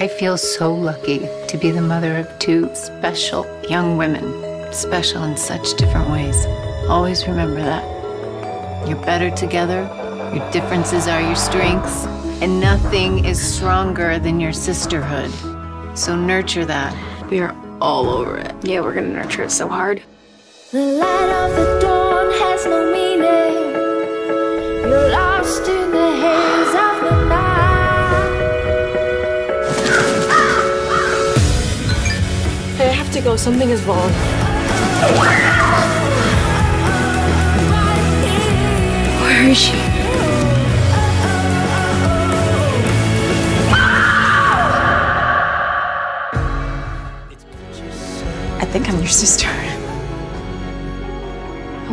I feel so lucky to be the mother of two special young women, special in such different ways. Always remember that. You're better together, your differences are your strengths, and nothing is stronger than your sisterhood. So nurture that. We are all over it. Yeah, we're gonna nurture it so hard. To go. Something is wrong. Where is she? I think I'm your sister. I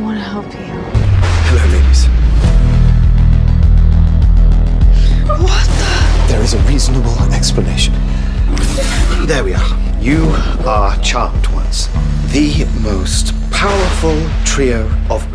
want to help you. Hello, ladies. What the? There is a reasonable explanation. There we are. You are charmed ones. The most powerful trio of